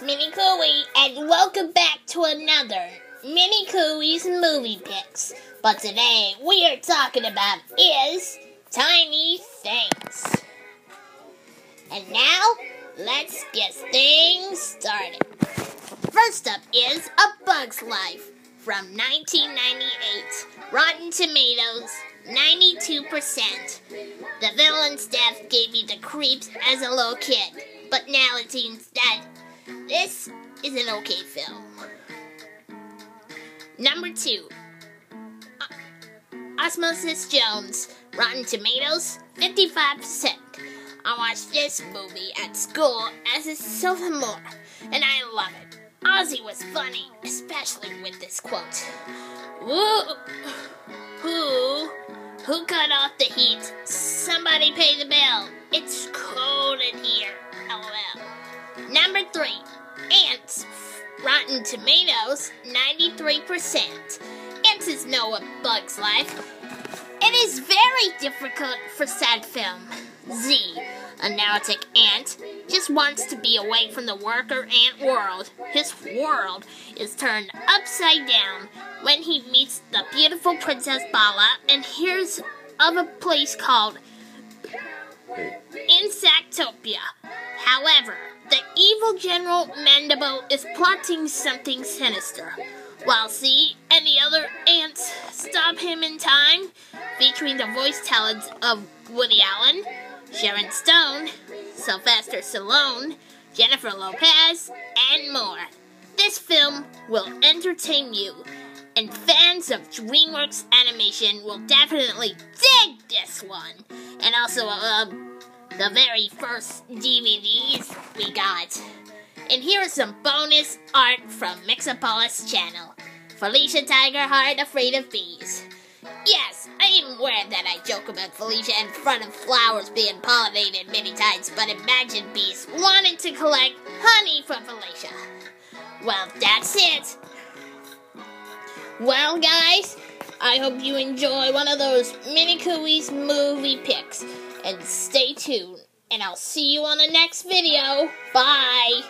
name's Minikui, and welcome back to another Minikui's Movie Picks. But today, we are talking about is Tiny Things. And now, let's get things started. First up is A Bug's Life from 1998. Rotten Tomatoes, 92%. The villain's death gave me the creeps as a little kid, but now it seems that this is an okay film. Number two, Osmosis Jones, Rotten Tomatoes, 55%. I watched this movie at school as a sophomore, and I love it. Ozzy was funny, especially with this quote. Woo! Who? Who cut off the heat? Somebody pay the bill. It's cold in here. LOL. Number three. Rotten Tomatoes, 93%. Antz is no bug's life. It is very difficult for sad film. Z, a neurotic ant, just wants to be away from the worker ant world. His world is turned upside down when he meets the beautiful Princess Bala and hears of a place called Insectopia. However, evil General Mandible is plotting something sinister. While Z and the other ants stop him in time, featuring the voice talents of Woody Allen, Sharon Stone, Sylvester Stallone, Jennifer Lopez, and more. This film will entertain you, and fans of DreamWorks animation will definitely dig this one. And also, uh, the very first DVDs we got. And here is some bonus art from Mixapolis channel. Felicia Tigerheart Afraid of Bees. Yes, I am aware that I joke about Felicia in front of flowers being pollinated many times, but imagine bees wanting to collect honey from Felicia. Well, that's it. Well, guys, I hope you enjoy one of those Cooey's movie picks. And stay tuned, and I'll see you on the next video. Bye.